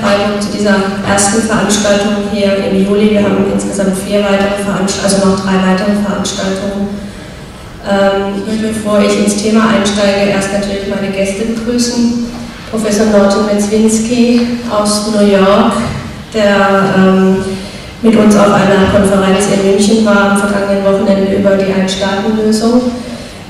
Freiburg zu dieser ersten Veranstaltung hier im Juli. Wir haben insgesamt vier weitere Veranstaltungen, also noch drei weitere Veranstaltungen. Ähm, ich möchte, bevor ich ins Thema einsteige, erst natürlich meine Gäste begrüßen. Professor Norton Metzwinski aus New York, der ähm, mit uns auf einer Konferenz in München war am vergangenen Wochenende über die Ein-Staaten-Lösung.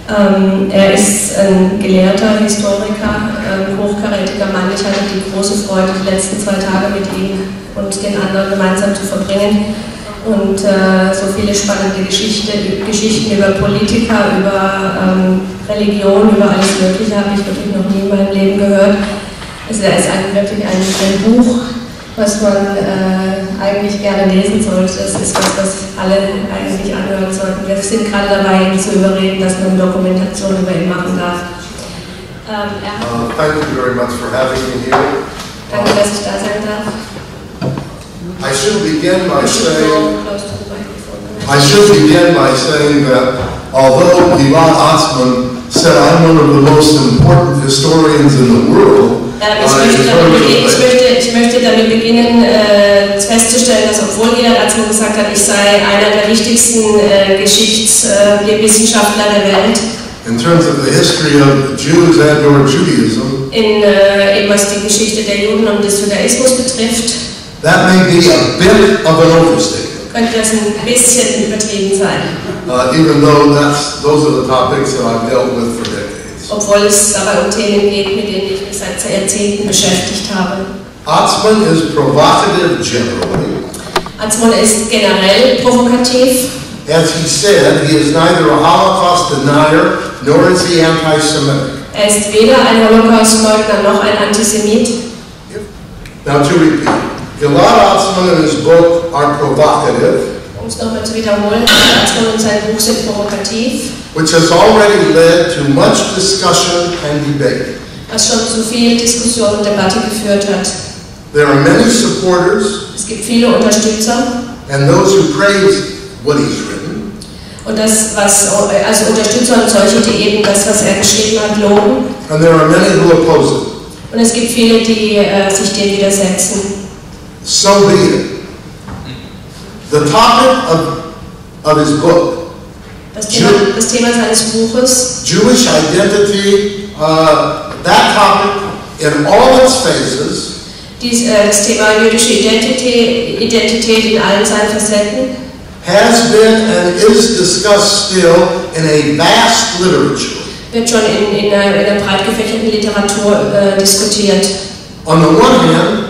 Ähm, er ist ein gelehrter Historiker, ein hochkarätiger Mann. Ich hatte die große Freude, die letzten zwei Tage mit ihm und den anderen gemeinsam zu verbringen und äh, so viele spannende Geschichte, Geschichten über Politiker, über ähm, Religion, über alles Mögliche habe ich wirklich noch nie in meinem Leben gehört. Also er ist ein, wirklich ein, ein Buch, was man äh, eigentlich gerne lesen sollte. Das ist was, was alle eigentlich anhören sollten. Wir sind gerade dabei, ihn zu überreden, dass man eine Dokumentation über ihn machen darf. Ähm, uh, thank you very much for having me here. Danke, dass ich da sein darf. I should begin by saying I should begin by saying that although Gilad Atzman said I'm one of the most important historians in the world, ich, möchte damit, ich, möchte, ich möchte damit beginnen, äh, festzustellen, dass obwohl Gilad Atzmann gesagt hat, ich sei einer der wichtigsten äh, Geschichtswissenschaftler äh, der Welt, in terms of the history of Jews and or Judaism, in, äh, eben was die Geschichte der Juden und des Judaismus betrifft, that may be a bit of an overstatement. könnte das ein bisschen übertrieben sein. Uh, even though that's, those are the topics that I've dealt with for decades. Obwohl es dabei um Themen geht, mit denen ich mich seit Jahrzehnten beschäftigt habe. Atzman is provocative generally. Atzmann ist generell provokativ. As he said, he is neither a Holocaust denier nor is he anti-Semitic. Er ist weder ein Holocaust-Leugner noch ein Antisemit. Now to repeat, Gilad Atzman and his book are provocative, Um es nochmal zu wiederholen, Atzmann und sein Buch sind provokativ, which has already led to much discussion and debate. Was schon zu viel Diskussion und Debatte geführt hat. There are many supporters Es gibt viele Unterstützer and those who praise what he's written, und das, was, also Unterstützer und solche, die eben das, was er geschrieben hat, loben. and there are many who oppose it. Und es gibt viele, die äh, sich dem widersetzen. So be it. The topic of, of his book, Das Thema, das Thema seines Buches, Jewish identity, uh, that topic in all its phases, dies, äh, das Thema jüdische Identität, Identität in allen seinen Facetten, has been and is discussed still in a vast literature. wird schon in, in, einer, in einer breit gefächerten Literatur äh, diskutiert. On the one hand,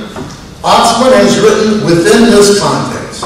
Otzman has written within this context.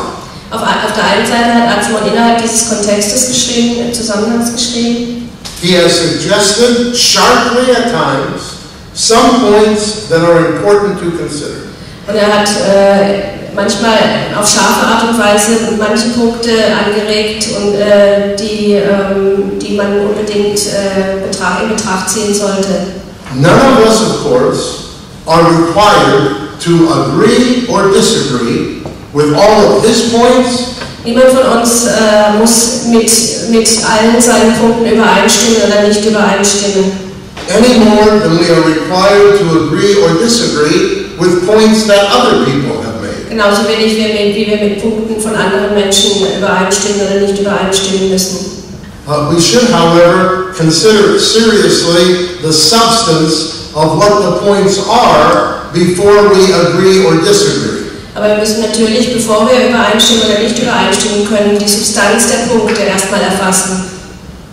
Auf, auf der einen Seite hat Atzmann innerhalb dieses Kontextes geschrieben, im Zusammenhang geschrieben. He has suggested sharply at times some points that are important to consider. Und er hat äh, manchmal auf scharfe Art und Weise manche Punkte angeregt, und, äh, die, ähm, die man unbedingt äh, betracht, in Betracht ziehen sollte. None of us, of course, are required to agree or disagree with all of his points Niemand von uns äh, muss mit, mit allen seinen Punkten übereinstimmen oder nicht übereinstimmen. any more than we are required to agree or disagree with points that other people have made. Genauso wenig wie wir, wie wir mit Punkten von anderen Menschen übereinstimmen oder nicht übereinstimmen müssen. We should, however, consider seriously the substance of what the points are before we agree or disagree. Aber wir müssen natürlich, bevor wir übereinstimmen oder nicht übereinstimmen können, die Substanz der Punkte erstmal erfassen.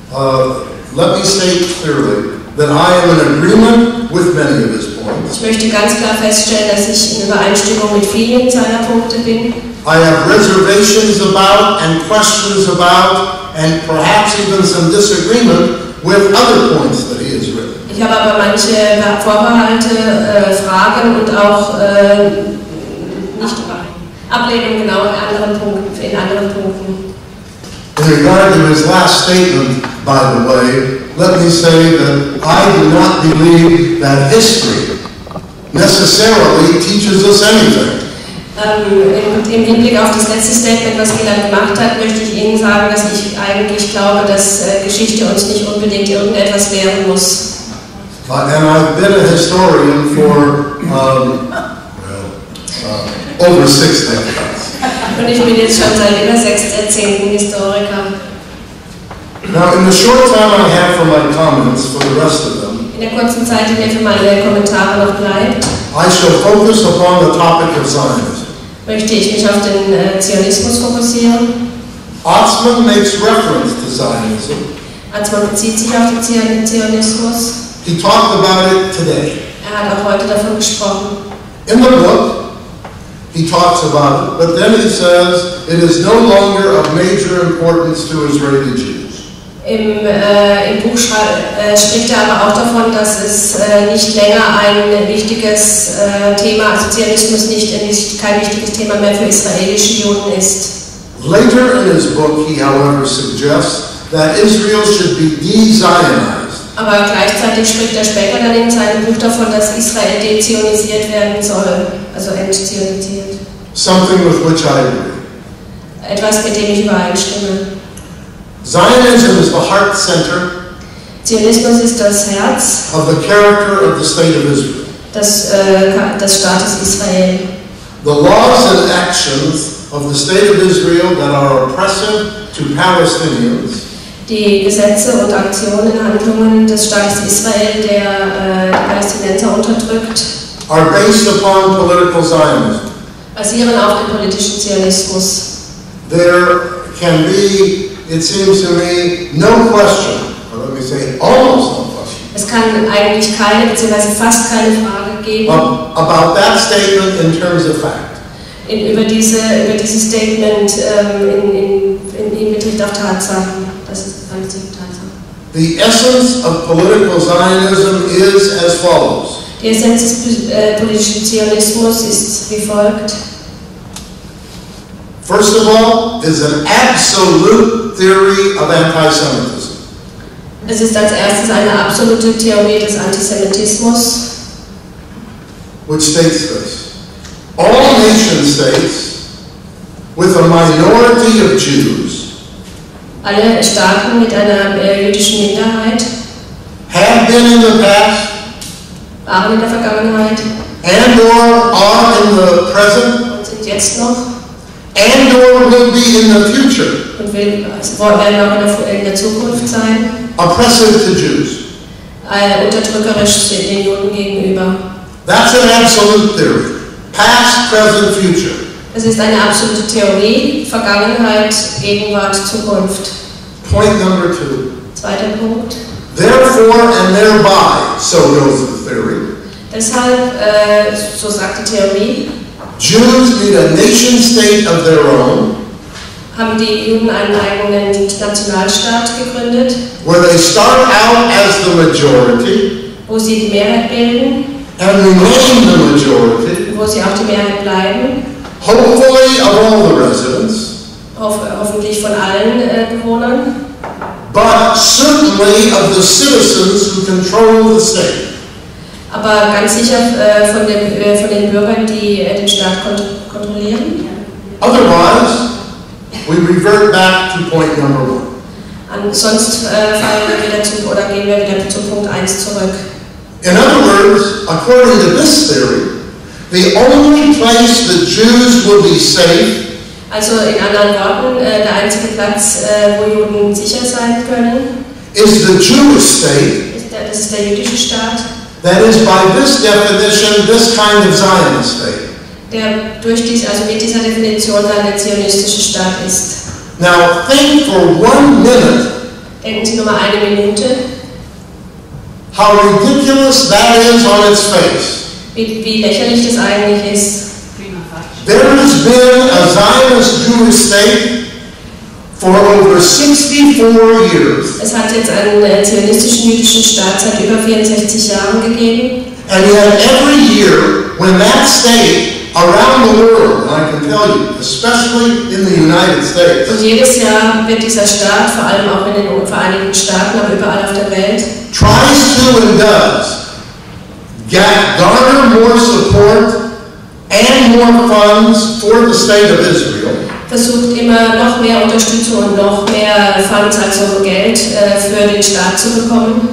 Uh, let me state clearly that I am in agreement with many of his points. Ich möchte ganz klar feststellen, dass ich in Übereinstimmung mit vielen seiner Punkte bin. I have reservations about and questions about and perhaps even some disagreement with other points that he has written. Ich habe aber manche Vorbehalte, äh, Fragen und auch äh, nicht überein. Ablehnung genau in anderen Punkten. In anderen Punkten. In regard to his last statement, by the way, let me say that I do not believe that history necessarily teaches us anything. Ähm, im, Hinblick auf das letzte Statement, was Gila gemacht hat, möchte ich Ihnen sagen, dass ich eigentlich glaube, dass äh, Geschichte uns nicht unbedingt irgendetwas lehren muss. Uh, and I've been a historian for um, uh, over six decades. Und ich bin jetzt schon seit über sechs Jahrzehnten Historiker. Now, in the short time I have for my comments, for the rest of them, In der kurzen Zeit, die mir für meine Kommentare noch bleibt, I shall focus upon the topic of Zionism. möchte ich mich auf den äh, Zionismus fokussieren. Otzman makes reference to Zionism. Also bezieht sich auf den Zionismus. He talked about it today. Er hat auch heute davon gesprochen. In the book, he talks about it, but then he says it is no longer of major importance to Israeli Jews. Im, äh, im Buch äh, spricht er aber auch davon, dass es äh, nicht länger ein wichtiges äh, Thema, also Zionismus nicht, ein nicht kein wichtiges Thema mehr für israelische Juden ist. Later in his book, he, however, suggests that Israel should be de-Zionized. Aber gleichzeitig spricht er später dann in seinem Buch davon, dass Israel dezionisiert werden soll, also entzionisiert. something with which I agree. Etwas, mit dem ich übereinstimme. Zionism is the heart center Zionismus ist das Herz of the character of the state of Israel. des, äh, des Staates Israel. The laws and actions of the state of Israel that are oppressive to Palestinians Die Gesetze und Aktionen, Handlungen des Staates Israel, der äh, die Palästinenser unterdrückt, are based upon political Zionism. basieren auf dem politischen Zionismus. There can be, it seems to me, no question, or let me say almost no question, Es kann eigentlich keine, beziehungsweise fast keine Frage geben ab- about that statement in terms of fact. in, über, diese, über dieses Statement ähm, in, in, in, in Betrieb auf Tatsachen. The essence of political Zionism is as follows. Die Essenz des äh, uh, politischen Zionismus ist wie folgt. First of all, is an absolute theory of anti-Semitism. Es ist als erstes eine absolute Theorie des Antisemitismus, which states this All nation states with a minority of Jews alle Staaten mit einer äh, jüdischen Minderheit have been in the past waren in der Vergangenheit and or are in the present und sind jetzt noch and or will be in the future und will, also werden auch in der, Zukunft sein, oppressive to Jews. äh, unterdrückerisch den Juden gegenüber. That's an absolute theory. Past, present, future. Es ist eine absolute Theorie, Vergangenheit, Gegenwart, Zukunft. Point number two. Zweiter Punkt. Therefore and thereby, so goes the theory, Deshalb, äh, so sagt die Theorie, Jews need a nation state of their own haben die Juden einen eigenen Nationalstaat gegründet, where they start out as the majority wo sie die Mehrheit bilden, and remain the majority, wo sie auch die Mehrheit bleiben, hopefully of all the residents, hoff, hoffentlich von allen äh, Bewohnern, but certainly of the citizens who control the state. aber ganz sicher äh, von, den, äh, von den Bürgern, die äh, den Staat kont kontrollieren. Otherwise, we revert back to point number one. Ansonst äh, fallen wir wieder zu, oder gehen wir wieder zu Punkt 1 zurück. In other words, according to this theory, the only place the Jews will be safe Also in anderen Worten, äh, der einzige Platz, äh, wo Juden sicher sein können, is the Jewish state ist der, das ist der jüdische Staat, that is by this definition this kind of Zionist state. der durch dies, also mit dieser Definition dann der zionistische Staat ist. Now think for one minute Denken Sie nur mal eine Minute, how ridiculous that is on its face. Wie, wie lächerlich das eigentlich ist. There has been a Zionist Jewish state for over 64 years, Es hat jetzt einen äh, zionistischen jüdischen Staat seit über 64 Jahren gegeben. and yet every year when that state around the world, and I can tell you, especially in the United States, Und jedes Jahr wird dieser Staat, vor allem auch in den Vereinigten Staaten, aber überall auf der Welt, tries to and does garner more support and more funds for the state of Israel versucht immer noch mehr Unterstützung und noch mehr Funds, also Geld äh, für den Staat zu bekommen.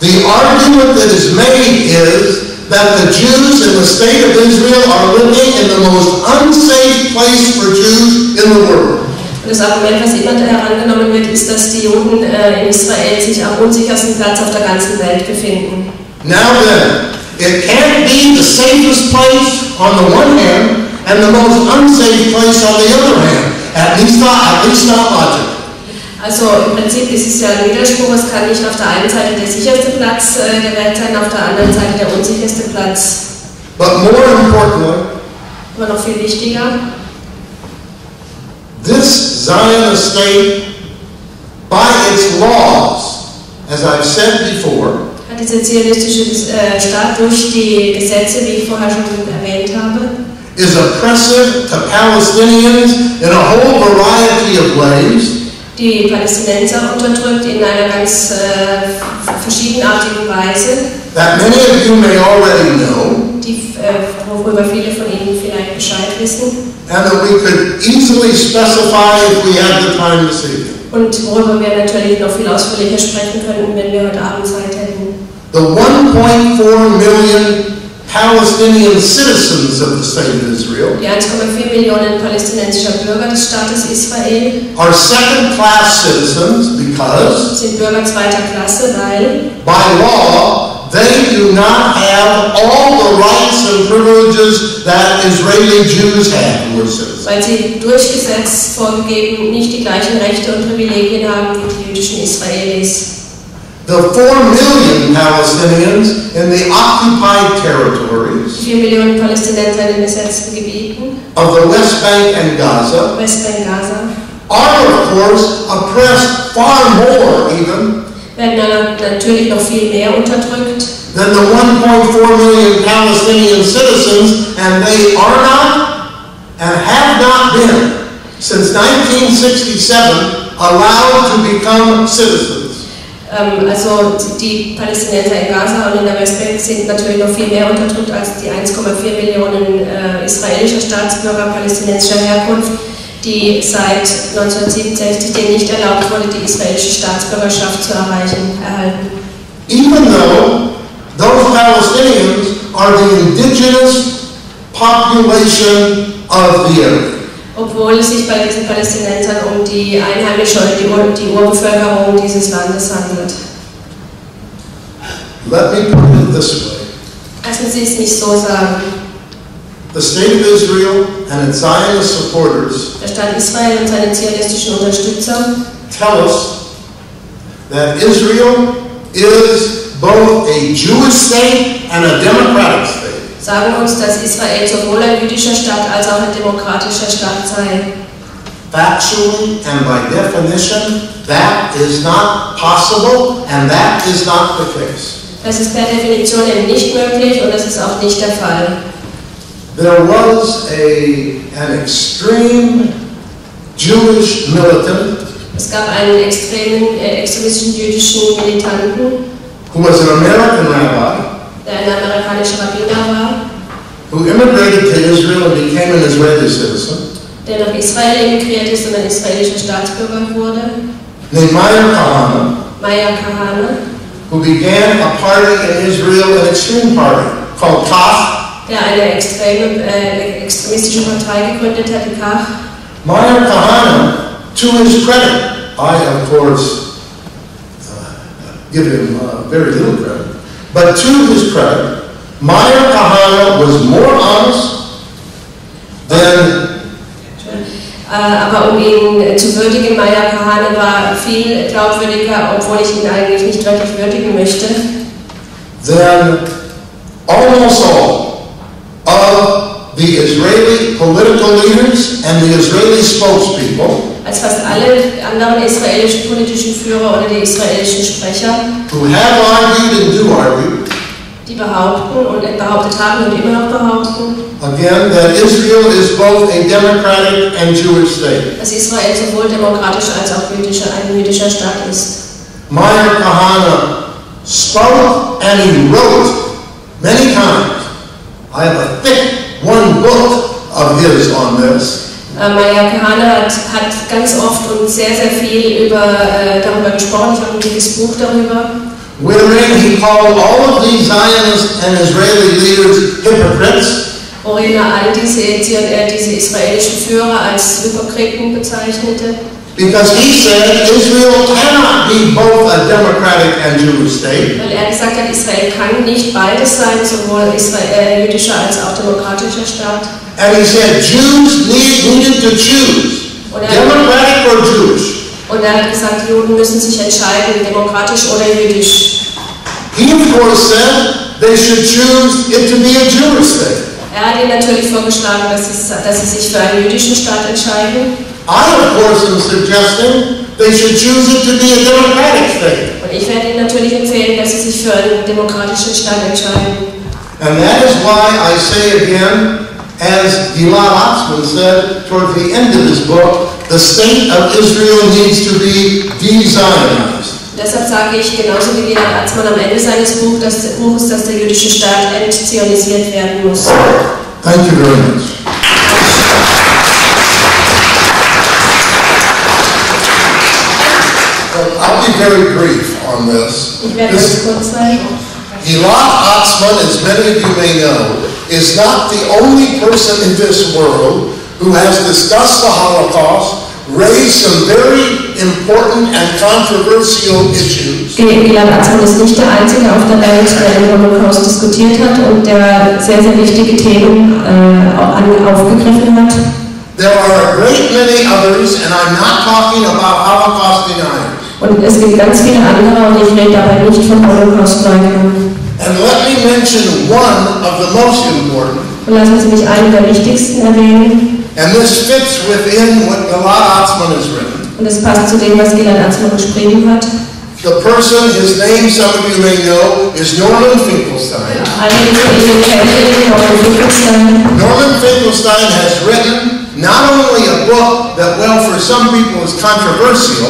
The argument that is made is that the Jews in the state of Israel are living in the most unsafe place for Jews in the world. Und das Argument, was immer herangenommen wird, ist, dass die Juden äh, in Israel sich am unsichersten Platz auf der ganzen Welt befinden. Now then, it can't be the safest place on the one hand and the most unsafe place on the other hand. At least not, at least not logic. Also im Prinzip ist es ja ein Widerspruch, es kann nicht auf der einen Seite der sicherste Platz äh, der Welt sein, auf der anderen Seite der unsicherste Platz. But more importantly, Aber noch viel wichtiger, this Zionist state, by its laws, as I've said before, hat dieser zionistische äh, Staat durch die Gesetze, wie ich vorher schon erwähnt habe, is oppressive to Palestinians in a whole variety of ways, die Palästinenser unterdrückt in einer ganz äh, verschiedenartigen Weise, that many of you may already know, die, äh, worüber viele von Ihnen vielleicht Bescheid wissen and that we could easily specify if we had the time see it. und worüber wir natürlich noch viel ausführlicher sprechen könnten, wenn wir heute Abend Zeit. The 1.4 million Palestinian citizens of the state of Israel Die 1,4 Millionen palästinensischer Bürger des Staates Israel are second class citizens because, sind Bürger zweiter Klasse, weil by law, they do not have all the rights and privileges that Israeli Jews have who are citizens. weil sie durch Gesetz vorgegeben nicht die gleichen Rechte und Privilegien haben wie die jüdischen Israelis. The 4 million Palestinians in the occupied territories 4 Millionen Palästinenser in den besetzten Gebieten, of the West Bank and Gaza are, of course, oppressed far more even werden dann natürlich noch viel mehr unterdrückt than the 1.4 million Palestinian citizens, and they are not and have not been since 1967 allowed to become citizens. Ähm, also die Palästinenser in Gaza und in der Westbank sind natürlich noch viel mehr unterdrückt als die 1,4 Millionen äh, israelischer Staatsbürger palästinensischer Herkunft, die seit 1967 denen nicht erlaubt wurde, die israelische Staatsbürgerschaft zu erreichen, erhalten. Even though those Palestinians are the indigenous population of the area. Obwohl es sich bei diesen Palästinensern um die Einheimische und die, Ur die Urbevölkerung dieses Landes handelt. Let me put it this way. Lassen Sie es nicht so sagen. The state of Israel and its Zionist supporters Der Staat Israel und seine zionistischen Unterstützer tell us that Israel is both a Jewish state and a democratic state. Sagen uns, dass Israel sowohl ein jüdischer Staat als auch ein demokratischer Staat sei. Factually and by definition, that is not possible and that is not the case. Das ist per Definition eben nicht möglich und das ist auch nicht der Fall. There was a, an extreme Jewish militant Es gab einen extremen, äh, extremistischen jüdischen Militanten, who was an American rabbi der ein amerikanischer Rabbiner war, who immigrated to Israel and became an Israeli citizen, der nach Israel emigriert ist und ein israelischer Staatsbürger wurde, named Meir Kahane, who began a party in Israel, an extreme party called Kach. der eine extreme, äh, extremistische Partei gegründet hat, die. Meir Kahane, to his credit, I of course uh, give him uh, very little credit, but to his credit, Meir Kahane was more honest than Äh, aber um ihn zu würdigen, Maya Kahane war viel glaubwürdiger, obwohl ich ihn eigentlich nicht wirklich würdigen möchte, than almost all of the Israeli political leaders and the Israeli spokespeople als fast alle anderen israelischen politischen Führer oder die israelischen Sprecher, die behaupten und behauptet haben und immer noch behaupten, again, that Israel is both a democratic and Jewish state. dass Israel sowohl demokratisch als auch jüdischer, ein jüdischer Staat ist. Meyer Kahana spoke and he wrote many times. I have a thick one book of his on this. Äh, Maria Kahane hat, hat ganz oft und sehr, sehr viel über, äh, darüber gesprochen. Ich habe ein dickes Buch darüber. wherein he called all of these Zionist and Israeli leaders hypocrites, worin er all diese, diese israelischen Führer als Hypokriten bezeichnete. Because he said Israel cannot be both a democratic and Jewish state. Weil er gesagt hat, Israel kann nicht beides sein, sowohl Israel, äh, jüdischer als auch demokratischer Staat. And he said Jews need, needed to choose democratic or Jewish. Und er hat gesagt, Juden müssen sich entscheiden, demokratisch oder jüdisch. He, of course, said they should choose it to be a Jewish state. Er hat ihnen natürlich vorgeschlagen, dass sie, dass sie sich für einen jüdischen Staat entscheiden. I, of course, am suggesting they should choose it to be a democratic state. Und ich werde ihnen natürlich empfehlen, dass sie sich für einen demokratischen Staat entscheiden. And that is why I say again, as Gilad Atzmon said toward the end of his book, the state of Israel needs to be de-Zionized. Deshalb sage ich, genauso wie Gilad Atzmann am Ende seines Buch, dass, Buches, dass der jüdische Staat entzionisiert werden muss. Thank you very much. Very brief on this. This-. Gilad Atzmon, as many of you may know, is not the only person in this world who has discussed the Holocaust, raised some very important and controversial issues, Gilad Atzmann ist nicht der Einzige auf der Welt, der den Holocaust diskutiert hat und der sehr, sehr wichtige Themen äh, aufgegriffen hat. There are a great many others, and I'm not talking about Holocaust deniers. Und es gibt ganz viele andere und ich rede dabei nicht von Holocaust-Leugnern. And let me mention one of the most important, Und lassen Sie mich einen der wichtigsten erwähnen. and this fits within what Gilad Atzmon has written. Und es passt zu dem, was Gilad Atzmann geschrieben hat. The person, his name some of you may know, is Norman Finkelstein. Einige von Ihnen Norman Finkelstein. Norman Finkelstein has written not only a book that, well, for some people is controversial,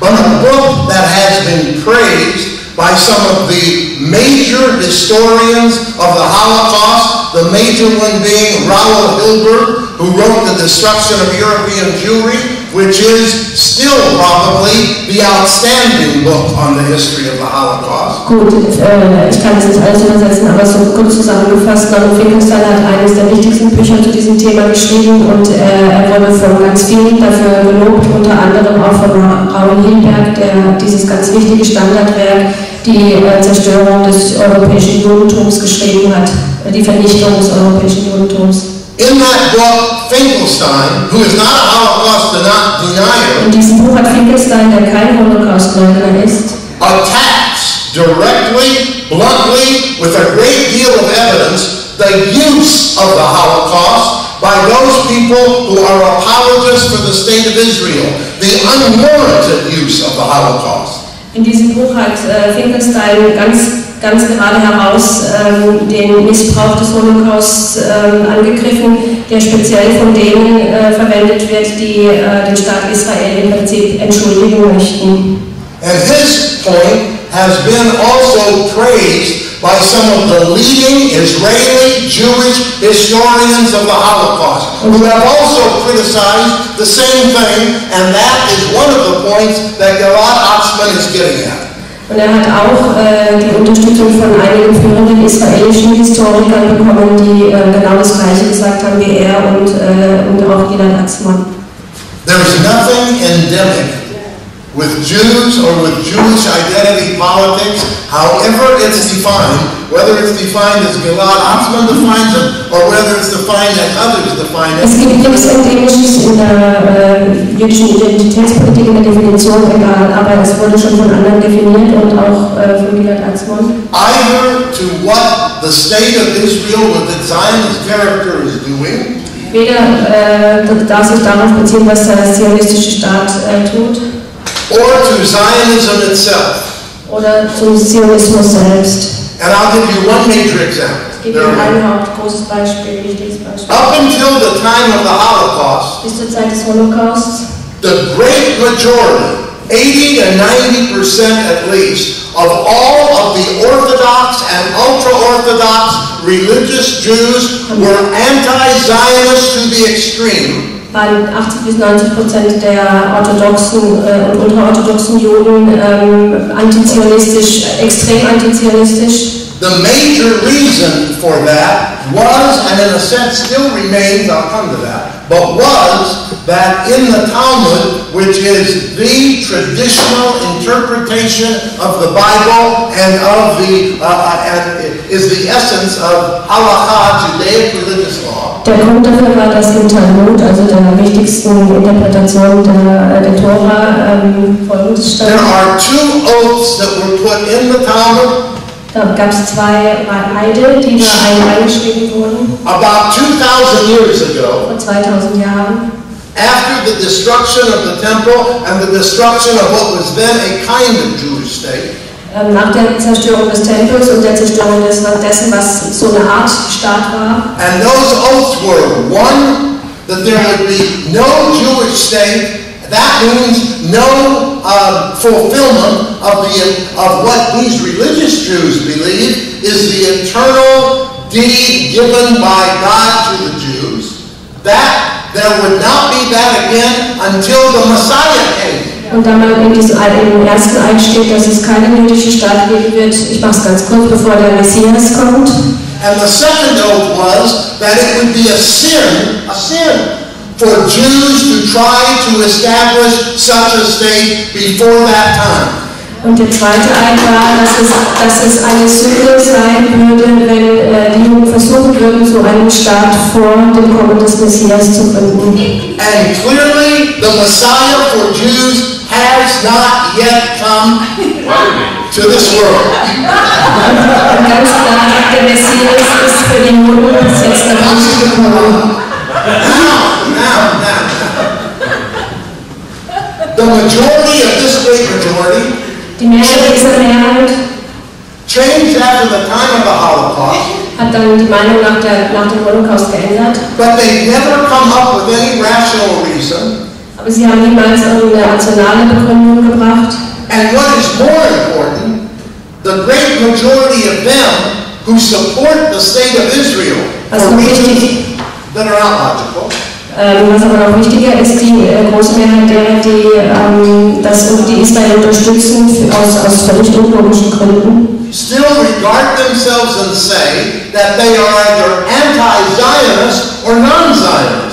but a book that has been praised by some of the major historians of the Holocaust, the major one being Raoul Hilberg, who wrote The Destruction of European Jewry, which is still probably the outstanding book on the history of the Holocaust. Gut, äh, ich kann das jetzt alles übersetzen, aber so kurz zusammengefasst, Norman Finkelstein hat eines der wichtigsten Bücher zu diesem Thema geschrieben und äh, er wurde von ganz vielen dafür gelobt, unter anderem auch von Ra- Raoul Hilberg, der dieses ganz wichtige Standardwerk, die äh, Zerstörung des europäischen Judentums geschrieben hat, äh, die Vernichtung des europäischen Judentums. In that book, Finkelstein, who is not a Holocaust denier, In diesem Buch hat Finkelstein, der kein Holocaust-Leugner ist, attacks directly, bluntly, with a great deal of evidence, the use of the Holocaust by those people who are apologists for the state of Israel, the unwarranted use of the Holocaust. In diesem Buch hat äh, Finkelstein ganz, ganz gerade heraus ähm, den Missbrauch des Holocaust ähm, angegriffen, der speziell von denen äh, verwendet wird, die äh, den Staat Israel im Prinzip entschuldigen möchten. And his point has been also praised by some of the leading Israeli Jewish historians of the Holocaust, who have also criticized the same thing, and that is one of the points that Gilad Atzmon is getting at. Und er hat auch äh, die Unterstützung von einigen führenden israelischen Historikern bekommen, die äh, genau das Gleiche gesagt haben wie er und, äh, und auch Gilad Atzmon. There's nothing endemic with Jews or with Jewish identity politics, however it's defined, whether it's defined as Gilad Atzmon defines it, or whether it's defined as others define Es it. gibt nichts Endemisches in der äh, jüdischen Identitätspolitik in der Definition, egal, aber es wurde schon von anderen definiert und auch uh, äh, von Gilad Atzmon. Either to what the state of Israel with its Zionist character is doing, Weder uh, äh, darf sich darauf beziehen, was der zionistische Staat äh, tut, or to Zionism itself. oder zum Zionismus selbst. And I'll give you one major example. Ich gebe ein Hauptgroßes Beispiel, wichtiges Beispiel. Up until the time of the Holocaust, Bis zur Zeit des Holocausts the great majority, 80 to 90 percent at least, of all of the Orthodox and ultra-Orthodox religious Jews were anti-Zionist to the extreme. Waren 80 bis 90 Prozent der orthodoxen äh, und ultraorthodoxen Juden ähm, antizionistisch, extrem antizionistisch. The major reason for that was, and in a sense still remains, I'll come to that, but was that in the Talmud, which is the traditional interpretation of the Bible and of the, uh, uh, and is the essence of halakha, Judaic religious law, Der Grund dafür war, dass im Talmud, also der wichtigsten Interpretation der, der Tora, ähm, folgendes there are two oaths that were put in the Talmud Da gab es zwei Eide, die eingeschrieben wurden, about 2,000 years ago. vor 2000 Jahren. after the destruction of the temple and the destruction of what was then a kind of Jewish state, Ähm, Nach der Zerstörung des Tempels und der Zerstörung des, dessen, was so eine Art Staat war. and those oaths were one, that there would be no Jewish state. That means no um, fulfillment of the of what these religious Jews believe is the eternal deed given by God to the Jews. That there would not be that again until the Messiah came. Und in diesem ersten Eid steht, dass es keine jüdische Staat geben wird, ich mache es ganz kurz, bevor der Messias kommt. And the second oath was that it would be a sin, a sin, for Jews to try to establish such a state before that time. Und der zweite Eid war, dass es, dass es eine Sünde sein würde, wenn äh, die Juden versuchen würden, so einen Staat vor dem Kommen des Messias zu gründen. And clearly, the Messiah for Jews has not yet come to this world. Und ganz klar, der Messias ist für die Juden bis jetzt noch nicht gekommen. Now, now, now. The majority of this great majority Die Mehrheit dieser Mehrheit changed after the time of the Holocaust, hat dann die Meinung nach, der, nach dem Holocaust geändert, but they never come up with any rational reason. Aber sie haben niemals irgendeine rationale Begründung gebracht. And what is more important, the great majority of them who support the state of Israel Also for reasons that are not logical, was aber noch wichtiger ist, die äh, große Mehrheit derer, die ähm, das, die Israel unterstützen, aus, aus völlig unlogischen Gründen, still regard themselves and say that they are either anti-Zionist or non-Zionist.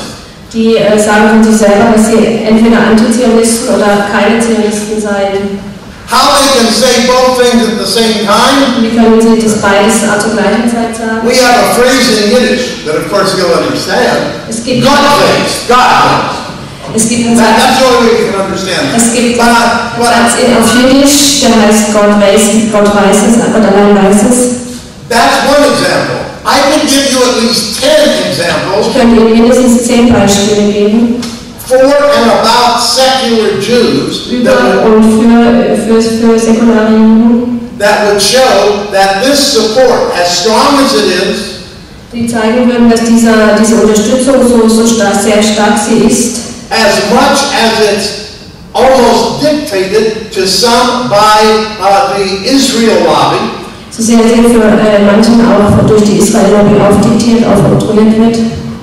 die äh, sagen von sich selber, dass sie entweder Antizionisten oder keine Zionisten seien. How they can say both things at the same time? Wie können sie das beides zur gleichen Zeit sagen? We have a phrase in Yiddish that of course you'll understand. Es gibt, God things, God things. es gibt einen Satz, that's the only way you can understand that. es gibt But, einen Satz in, auf Jüdisch, der heißt Gott weiß, Gott weiß es, Gott allein weiß es. That's one example. I can give you at least 10 examples Ich könnte Ihnen mindestens zehn Beispiele geben. For and about secular Jews that would, that show that this support, as strong as it is, die zeigen würden, dass dieser, diese Unterstützung so, so stark, sehr stark sie ist, as much as it's almost dictated to some by uh, the Israel lobby, so sehr sie für äh, manchen auch durch die Israel-Lobby aufdiktiert, aufoktroyiert wird,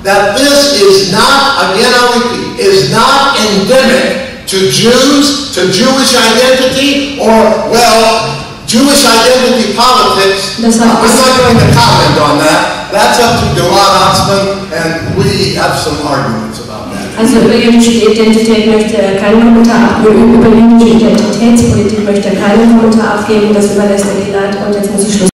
that this is not, again I repeat, is not endemic to Jews, to Jewish identity, or, well, Jewish identity politics. That's I'm not- going to comment on that. That's up to Gilad Atzman, and we have some arguments about that. also über jüdische Identität möchte er keinen Kommentar abgeben, über jüdische Identitätspolitik möchte er keinen Kommentar abgeben, das überlässt er Gilad und jetzt muss ich Schluss